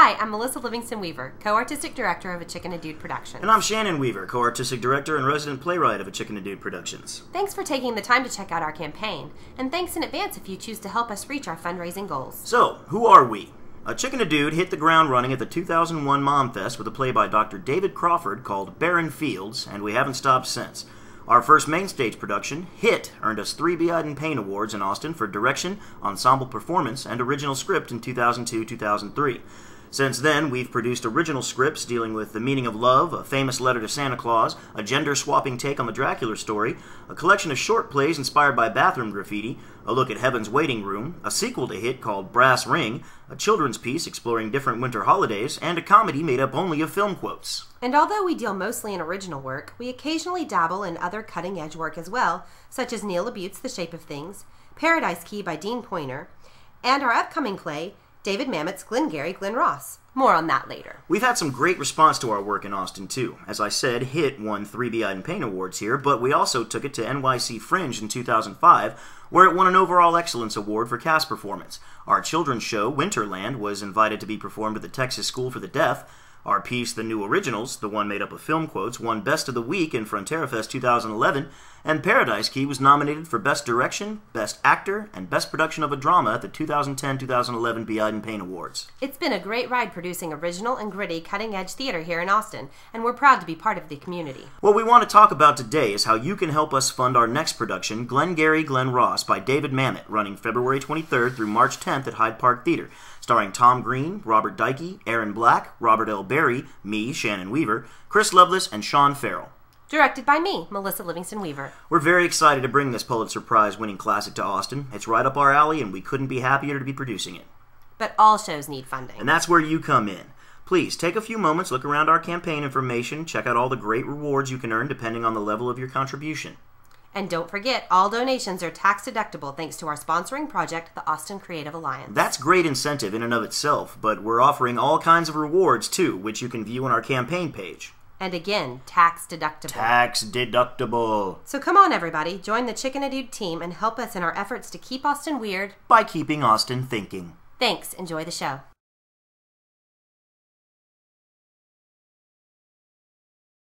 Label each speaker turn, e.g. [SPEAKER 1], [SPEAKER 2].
[SPEAKER 1] Hi, I'm Melissa Livingston Weaver, co artistic director of A Chick and a Dude Productions.
[SPEAKER 2] And I'm Shannon Weaver, co artistic director and resident playwright of A Chick and a Dude Productions.
[SPEAKER 1] Thanks for taking the time to check out our campaign, and thanks in advance if you choose to help us reach our fundraising goals.
[SPEAKER 2] So, who are we? A Chick and a Dude hit the ground running at the 2001 Mom Fest with a play by Dr. David Crawford called Barren Fields, and we haven't stopped since. Our first main stage production, Hit, earned us three B. Iden Payne Awards in Austin for direction, ensemble performance, and original script in 2002 2003. Since then, we've produced original scripts dealing with the meaning of love, a famous letter to Santa Claus, a gender swapping take on the Dracula story, a collection of short plays inspired by bathroom graffiti, a look at Heaven's Waiting Room, a sequel to hit called Brass Ring, a children's piece exploring different winter holidays, and a comedy made up only of film quotes.
[SPEAKER 1] And although we deal mostly in original work, we occasionally dabble in other cutting edge work as well, such as Neil LaBute's The Shape of Things, Paradise Key by Dean Poynor, and our upcoming play, David Mamet's Glengarry Glen Ross. More on that later.
[SPEAKER 2] We've had some great response to our work in Austin, too. As I said, Hit won three Iden Payne Awards here, but we also took it to NYC Fringe in 2005, where it won an Overall Excellence Award for cast performance. Our children's show, Winterland, was invited to be performed at the Texas School for the Deaf. Our piece, The New Originals, the one made up of film quotes, won Best of the Week in Frontera Fest 2011, and Paradise Key was nominated for Best Direction, Best Actor, and Best Production of a Drama at the 2010-2011 B. Iden Payne Awards.
[SPEAKER 1] It's been a great ride producing original and gritty cutting-edge theater here in Austin, and we're proud to be part of the community.
[SPEAKER 2] What we want to talk about today is how you can help us fund our next production, Glengarry Glen Ross by David Mamet, running February 23rd through March 10th at Hyde Park Theater starring Tom Green, Robert Dykey, Aaron Black, Robert L. Berry, me, Shannon Weaver, Chris Lovelace, and Sean Farrell.
[SPEAKER 1] Directed by me, Melissa Livingston Weaver.
[SPEAKER 2] We're very excited to bring this Pulitzer Prize winning classic to Austin. It's right up our alley, and we couldn't be happier to be producing it.
[SPEAKER 1] But all shows need funding.
[SPEAKER 2] And that's where you come in. Please take a few moments, look around our campaign information, check out all the great rewards you can earn depending on the level of your contribution.
[SPEAKER 1] And don't forget, all donations are tax deductible thanks to our sponsoring project, the Austin Creative Alliance.
[SPEAKER 2] That's great incentive in and of itself, but we're offering all kinds of rewards too, which you can view on our campaign page.
[SPEAKER 1] And again, tax deductible.
[SPEAKER 2] Tax deductible.
[SPEAKER 1] So come on, everybody, join the Chick and a Dude team and help us in our efforts to keep Austin weird
[SPEAKER 2] by keeping Austin thinking.
[SPEAKER 1] Thanks. Enjoy the show.